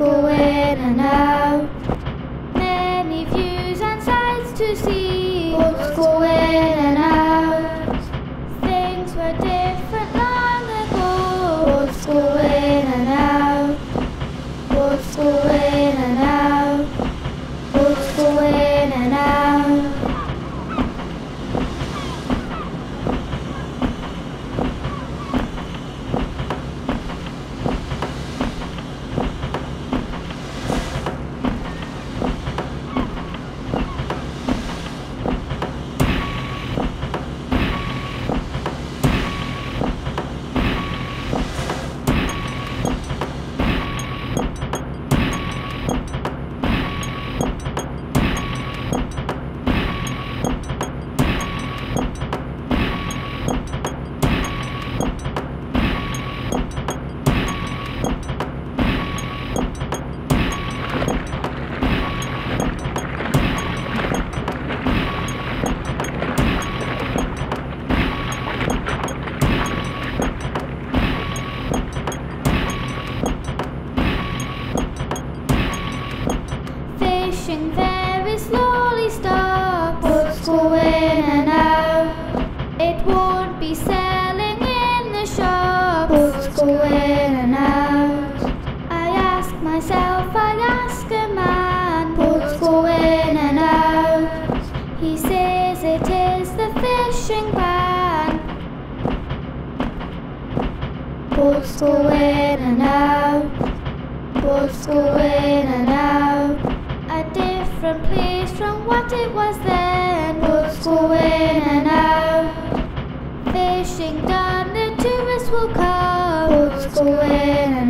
go in and out. Many views and sights to see. Boats go Fishing very slowly stop. Boats go in and out. It won't be selling in the shop. Boats go in and out. I ask myself, I ask a man. Boats go in and out. He says it is the fishing ban. Boats go in and out. Boats what it was then. Boats go in and out. Fishing done, the tourists will come. Boats go in and out.